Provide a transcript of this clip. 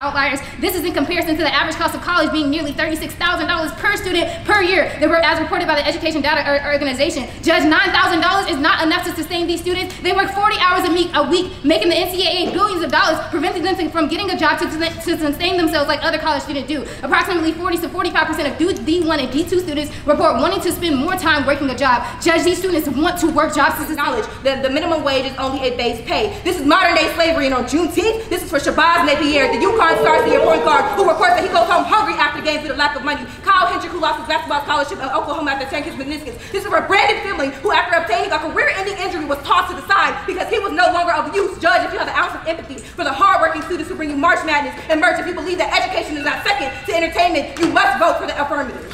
outliers. This is in comparison to the average cost of college being nearly $36,000 per student per year, as reported by the Education Data Organization. Judge, $9,000 is not enough to sustain these students. They work 40 hours a week, a week making the NCAA billions of dollars, preventing them from getting a job to, to sustain themselves like other college students do. Approximately 40 to 45% of D1 and D2 students report wanting to spend more time working a job. Judge, these students want to work jobs to knowledge that the minimum wage is only a base pay. This is modern day slavery, and on Juneteenth, this is for Shabazz Napier, the Stars, the point guard, who reports that he goes home hungry after games due to lack of money. Kyle Hardrick, who lost his basketball scholarship in Oklahoma after tearing his meniscus. This is for Brandon Finley, who after obtaining a career-ending injury was tossed to the side because he was no longer of use. Judge, if you have an ounce of empathy for the hardworking students who bring you March Madness and merch, if you believe that education is not second to entertainment, you must vote for the affirmative.